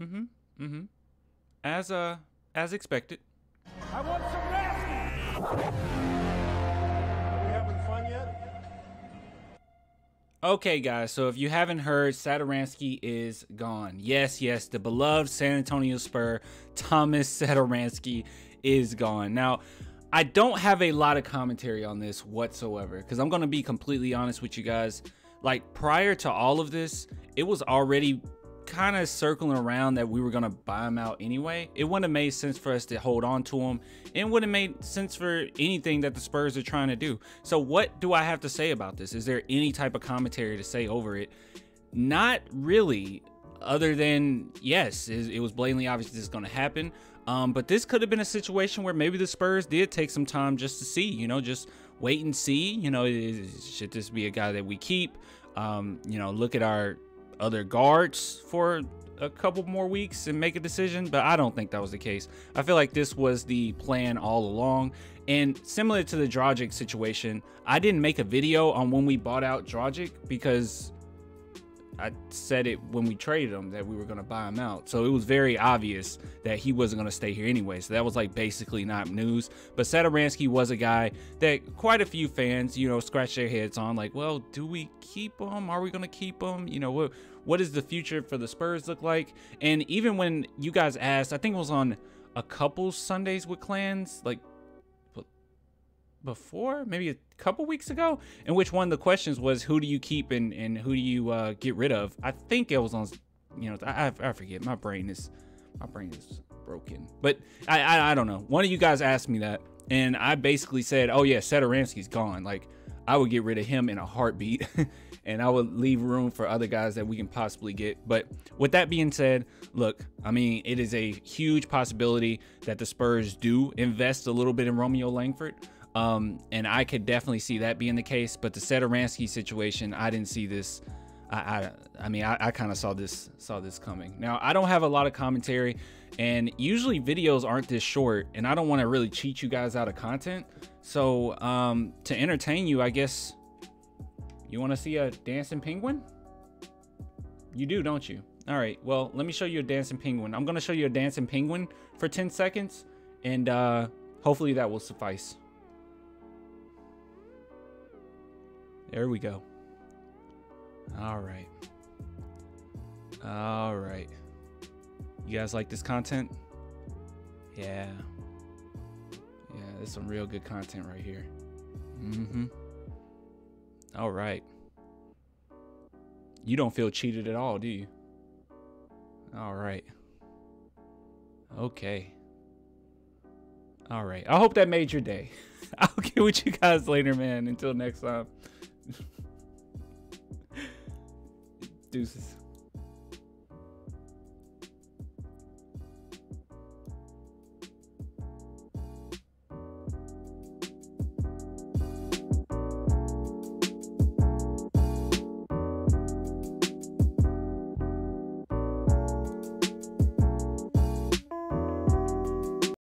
Mm-hmm. Mm-hmm. As uh as expected. I want some nasty. Are we having fun yet? Okay, guys, so if you haven't heard, Satoransky is gone. Yes, yes, the beloved San Antonio Spur, Tomas Satoransky, is gone. Now, I don't have a lot of commentary on this whatsoever because I'm going to be completely honest with you guys. Like, prior to all of this, it was already kind of circling around that we were going to buy him out anyway. It wouldn't have made sense for us to hold on to him. It wouldn't have made sense for anything that the Spurs are trying to do. So, what do I have to say about this? Is there any type of commentary to say over it? Not really, other than yes, it was blatantly obvious this is going to happen. Um, but this could have been a situation where maybe the Spurs did take some time just to see, you know, just wait and see. You know, should this be a guy that we keep? Um, you know, look at our other guards for a couple more weeks and make a decision, but I don't think that was the case. I feel like this was the plan all along. And similar to the Dragic situation, I didn't make a video on when we bought out Dragic because I said it when we traded him that we were going to buy him out. So it was very obvious that he wasn't going to stay here anyway. So that was like basically not news. But Satoransky was a guy that quite a few fans, you know, scratch their heads on like, well, do we keep him? Are we going to keep him? You know, what what does the future for the Spurs look like? And even when you guys asked, I think it was on a couple Sundays with clans, like before, maybe a couple weeks ago, in which one of the questions was who do you keep and, and who do you uh, get rid of? I think it was on, you know, I, I forget. My brain is my brain is broken, but I, I, I don't know. One of you guys asked me that, and I basically said, oh yeah, Satoransky's gone. Like I would get rid of him in a heartbeat. and I would leave room for other guys that we can possibly get. But with that being said, look, I mean, it is a huge possibility that the Spurs do invest a little bit in Romeo Langford. Um, and I could definitely see that being the case. But the Satoransky situation, I didn't see this. I, I, I mean, I, I kind of saw this saw this coming. Now, I don't have a lot of commentary, and usually videos aren't this short, and I don't want to really cheat you guys out of content. So, um, to entertain you, I guess you want to see a dancing penguin? You do, don't you? All right. Well, let me show you a dancing penguin. I'm gonna show you a dancing penguin for 10 seconds, and uh, hopefully that will suffice. There we go. All right. All right. You guys like this content? Yeah. Yeah, there's some real good content right here. Mm-hmm. All right. You don't feel cheated at all, do you? All right. Okay. All right. I hope that made your day. I'll get with you guys later, man. Until next time. Deuces.